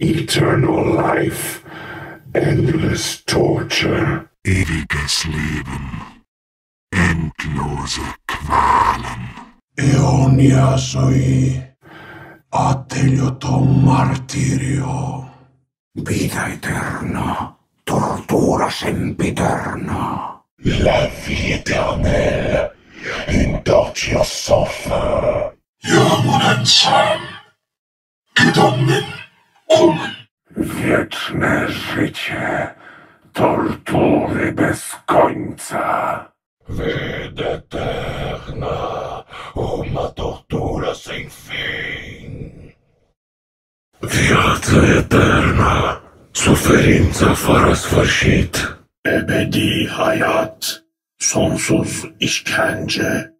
eternal life, endless torture. Ewiges Leben, endlose Qualen. Eonia soi, ateliotom martirio. Vida eterna, tortura sempiterna. La vie éternelle, une torture sans fin. Your monensam, que Wieczne życie, tortury bez końca. Vida eterna, uma tortura sem fim. Viața eternă, suferința fără sfârșit. Ebedi hayat, sonsuz işkence.